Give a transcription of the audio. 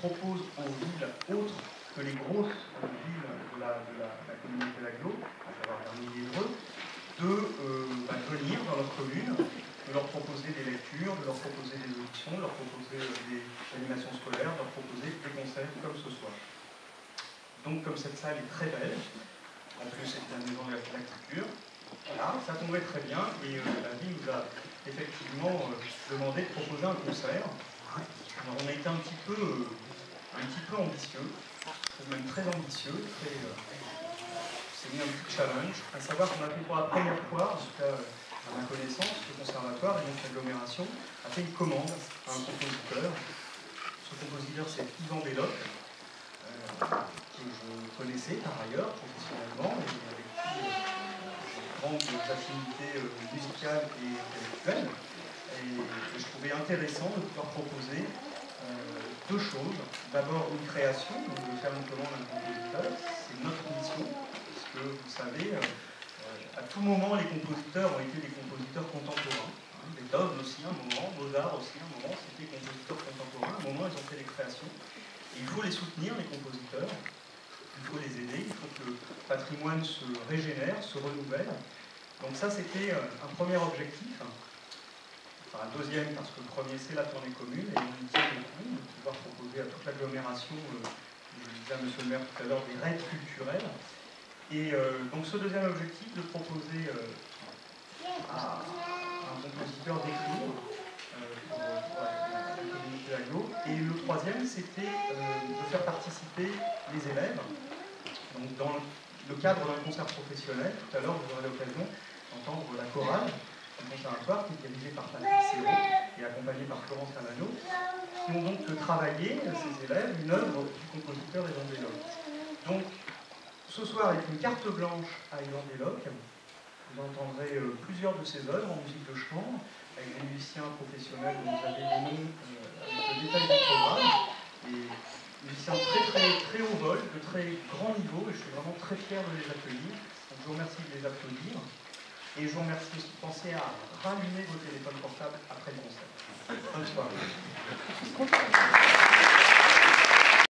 propose aux villes autres que les grosses villes de la, de la, de la communauté d'Aglo, savoir de euh, bah, venir dans leur commune, de leur proposer des lectures, de leur proposer des auditions, de leur proposer euh, des animations scolaires, de leur proposer des concerts comme ce soir. Donc comme cette salle est très belle, en plus c'est la maison de la culture, voilà, ça tombait très bien et euh, la ville nous a effectivement demandé de proposer un concert. Alors on a été un petit peu, un petit peu ambitieux, même très ambitieux, très, c'est mis un petit challenge, à savoir qu'on a fait pour la première fois, en tout cas à ma connaissance, le conservatoire et donc l'agglomération a fait une commande à un compositeur. Ce compositeur c'est Yvan Belloc, euh, que je connaissais par ailleurs professionnellement et avec qui euh, j'ai grandes affinités euh, musicales et intellectuelles. Et, je trouvais intéressant de pouvoir proposer deux choses. D'abord une création, donc de faire une commande à un compositeur, c'est notre mission, vous savez, euh, à tout moment, les compositeurs ont été des compositeurs contemporains. Hein, Beethoven aussi, un moment, Mozart aussi, un moment, c'était des compositeurs contemporains. Un moment, ils ont fait des créations. Et il faut les soutenir, les compositeurs. Il faut les aider. Il faut que le patrimoine se régénère, se renouvelle. Donc ça, c'était euh, un premier objectif. Un deuxième, parce que le premier, c'est la tournée commune. Et on tient de pouvoir proposer à toute l'agglomération, euh, je disais à M. le maire tout à l'heure, des raids culturels. Et euh, donc ce deuxième objectif, de proposer euh, à un compositeur d'écrire pour, la, communauté. Et le troisième, c'était de faire participer les élèves. Donc dans le cadre d'un concert professionnel, tout à l'heure vous aurez l'occasion d'entendre la chorale conservatoire qui est dirigée par Patrick et accompagnée par Florence Lamano, qui ont donc travaillé, ces élèves, une œuvre du compositeur et Belloc. Donc ce soir avec une carte blanche à Yvan Desloc. Vous entendrez euh, plusieurs de ses œuvres en musique de chambre, avec des musiciens professionnels dont vous avez les noms euh, avec le détail du programme. Et musiciens très très très haut vol, de très grand niveau, et je suis vraiment très fier de les accueillir. Donc je vous remercie de les applaudir. Et je vous remercie penser à rallumer vos téléphones portables après le concert? Bonne soirée.